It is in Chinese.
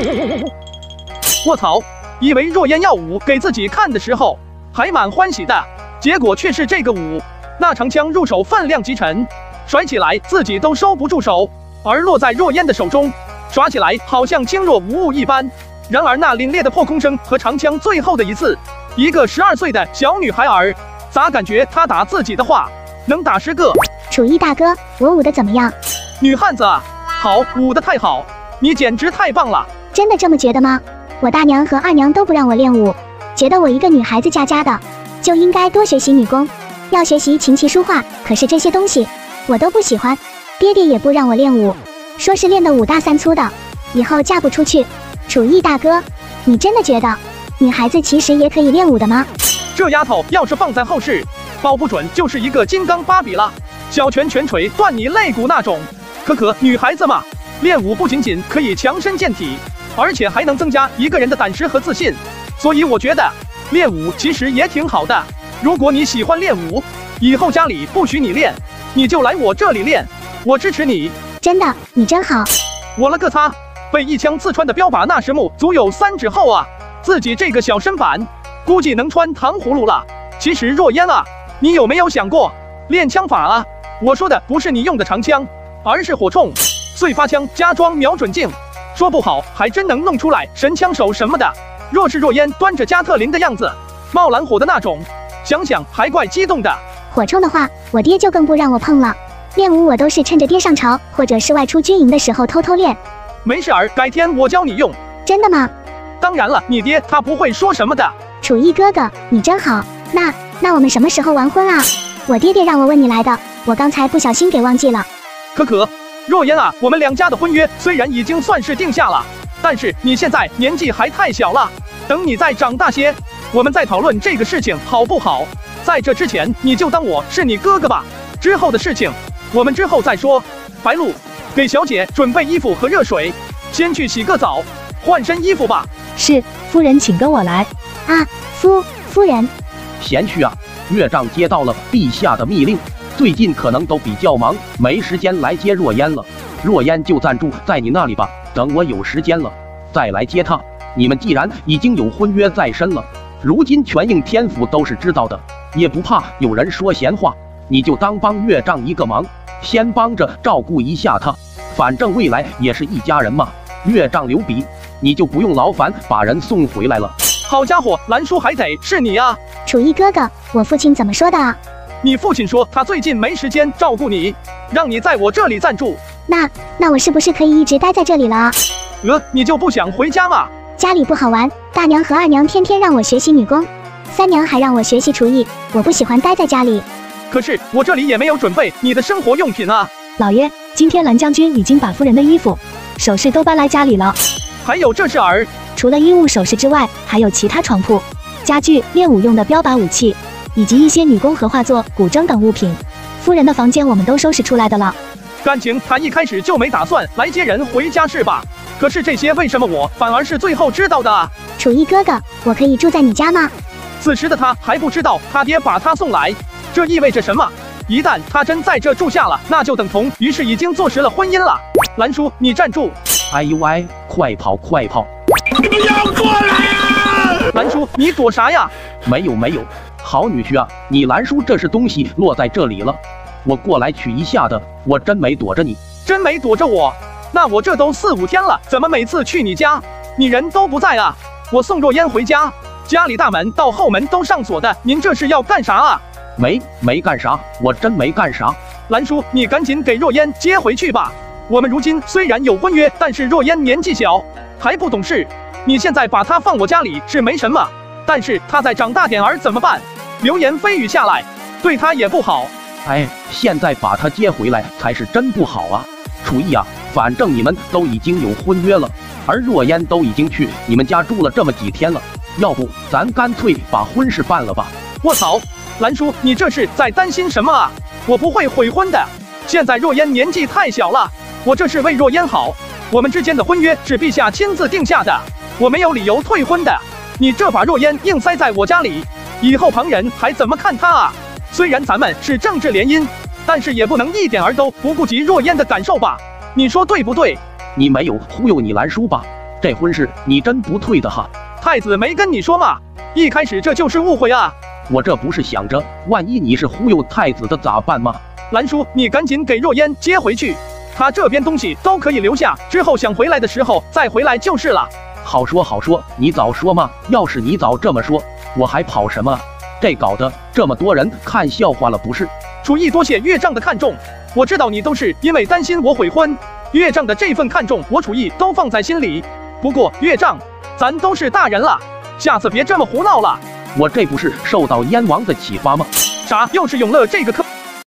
卧槽！以为若烟要舞给自己看的时候，还蛮欢喜的，结果却是这个舞。那长枪入手分量极沉，甩起来自己都收不住手，而落在若烟的手中，耍起来好像轻若无物一般。然而那凛冽的破空声和长枪最后的一次，一个十二岁的小女孩儿，咋感觉她打自己的话能打十个？楚艺大哥，我舞的怎么样？女汉子啊，好，舞的太好，你简直太棒了！真的这么觉得吗？我大娘和二娘都不让我练武，觉得我一个女孩子家家的，就应该多学习女工。要学习琴棋书画，可是这些东西我都不喜欢，爹爹也不让我练武，说是练得五大三粗的，以后嫁不出去。楚艺大哥，你真的觉得女孩子其实也可以练武的吗？这丫头要是放在后世，保不准就是一个金刚芭比了，小拳拳捶断你肋骨那种。可可，女孩子嘛，练武不仅仅可以强身健体，而且还能增加一个人的胆识和自信，所以我觉得练武其实也挺好的。如果你喜欢练武，以后家里不许你练，你就来我这里练，我支持你。真的，你真好。我了个擦！被一枪刺穿的标靶那石木足有三指厚啊！自己这个小身板，估计能穿糖葫芦了。其实若烟啊，你有没有想过练枪法啊？我说的不是你用的长枪，而是火铳、碎发枪加装瞄准镜，说不好还真能弄出来神枪手什么的。若是若烟端着加特林的样子，冒蓝火的那种。想想还怪激动的。火铳的话，我爹就更不让我碰了。练武我都是趁着爹上朝或者是外出军营的时候偷偷练。没事儿，改天我教你用。真的吗？当然了，你爹他不会说什么的。楚艺哥哥，你真好。那那我们什么时候完婚啊？我爹爹让我问你来的，我刚才不小心给忘记了。可可，若烟啊，我们两家的婚约虽然已经算是定下了，但是你现在年纪还太小了，等你再长大些。我们再讨论这个事情好不好？在这之前，你就当我是你哥哥吧。之后的事情，我们之后再说。白露，给小姐准备衣服和热水，先去洗个澡，换身衣服吧。是，夫人，请跟我来。啊，夫夫人。贤婿啊，岳丈接到了陛下的密令，最近可能都比较忙，没时间来接若烟了。若烟就暂住在你那里吧，等我有时间了再来接她。你们既然已经有婚约在身了。如今全应天府都是知道的，也不怕有人说闲话。你就当帮岳丈一个忙，先帮着照顾一下他，反正未来也是一家人嘛。岳丈留笔，你就不用劳烦把人送回来了。好家伙，兰叔还得是你啊！楚艺哥哥，我父亲怎么说的啊？你父亲说他最近没时间照顾你，让你在我这里暂住。那那我是不是可以一直待在这里了啊？呃，你就不想回家吗？家里不好玩，大娘和二娘天天让我学习女工，三娘还让我学习厨艺，我不喜欢待在家里。可是我这里也没有准备你的生活用品啊，老爷，今天蓝将军已经把夫人的衣服、首饰都搬来家里了，还有这事儿，除了衣物首饰之外，还有其他床铺、家具、练武用的标靶武器，以及一些女工和画作、古筝等物品。夫人的房间我们都收拾出来的了。感情他一开始就没打算来接人回家是吧？可是这些为什么我反而是最后知道的啊？楚艺哥哥，我可以住在你家吗？此时的他还不知道他爹把他送来，这意味着什么？一旦他真在这住下了，那就等同于是已经坐实了婚姻了。兰叔，你站住！哎呦喂，快跑快跑！你们要过来啊！兰叔，你躲啥呀？没有没有，好女婿啊，你兰叔这是东西落在这里了，我过来取一下的，我真没躲着你，真没躲着我。那我这都四五天了，怎么每次去你家，你人都不在啊？我送若烟回家，家里大门到后门都上锁的，您这是要干啥啊？没没干啥，我真没干啥。兰叔，你赶紧给若烟接回去吧。我们如今虽然有婚约，但是若烟年纪小，还不懂事。你现在把她放我家里是没什么，但是她再长大点儿怎么办？流言蜚语下来，对她也不好。哎，现在把她接回来才是真不好啊，楚艺啊。反正你们都已经有婚约了，而若烟都已经去你们家住了这么几天了，要不咱干脆把婚事办了吧？我操，兰叔，你这是在担心什么啊？我不会悔婚的。现在若烟年纪太小了，我这是为若烟好。我们之间的婚约是陛下亲自定下的，我没有理由退婚的。你这把若烟硬塞在我家里，以后旁人还怎么看他啊？虽然咱们是政治联姻，但是也不能一点儿都不顾及若烟的感受吧？你说对不对？你没有忽悠你兰叔吧？这婚事你真不退的哈？太子没跟你说吗？一开始这就是误会啊！我这不是想着，万一你是忽悠太子的咋办吗？兰叔，你赶紧给若烟接回去，他这边东西都可以留下，之后想回来的时候再回来就是了。好说好说，你早说嘛！要是你早这么说，我还跑什么？这搞得这么多人看笑话了不是？楚毅多谢岳丈的看重，我知道你都是因为担心我悔婚，岳丈的这份看重我楚毅都放在心里。不过岳丈，咱都是大人了，下次别这么胡闹了。我这不是受到燕王的启发吗？啥？又是永乐这个坑？